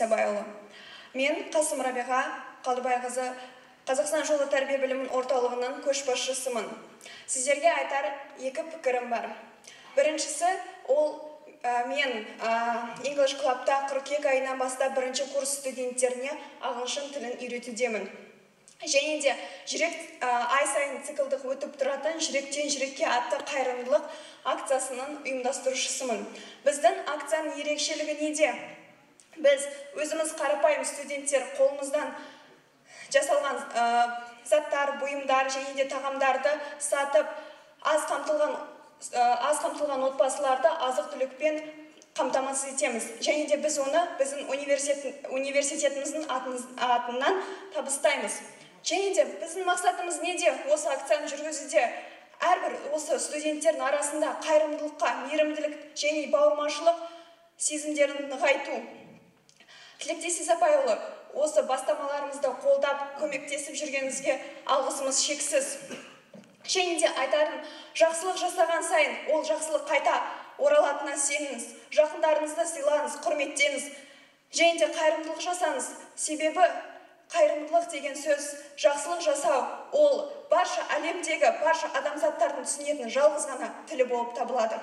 сабайұлы. Мен қасым рабиға қалдыбайқызы қазақстан жолы тәрбие білім орталығының көшбасшысымын. Сіздерге айтар екі пікірім бар. Біріншісі ол мен ә, English Club'та қыркүйек айынан бастап бірінші курс студенттеріне ағылшын тілін үйретудемін. Және де жүрек ай сайын циклдық өтіп тұратын жүректен жүрекке атты қайырымдылық акциясының ұйымдастырушысымын. Біздің акцияның ерекшелігі неде? Біз өзіміз қарапайым студенттер қолымыздан жасалған ә, заттар бұйымдар және де тағамдарды сатып аз қамтылған ә, аз қамтылған отбасыларды азық түлікпен қамтамасыз етеміз. Және де біз оны біздің университет, университетіміздің атынан табыстаймыз. Және де біздің мақсатымыз неде осы акцияны жүргізуде әрбір осы студенттердің арасында қайырымдылыққа мейірімділік және бауырмашылық сезімдерін нығайту. Тілектес исапайұлы осы бастамаларымызды қолдап көмектесіп жүргеніңізге алғысымыз шексіз. Және де айтарым жақсылық жасаған сайын ол жақсылық қайта оралатынына сеніңіз жақындарыңызды сыйлаңыз құрметтеңіз. Және де қайырымдылық жасаңыз. Себебі қайырымдылық деген сөз жақсылық жасау ол барша әлемдегі барша адамзаттардың түсінетін жалғыз ғана тілі болып табылады.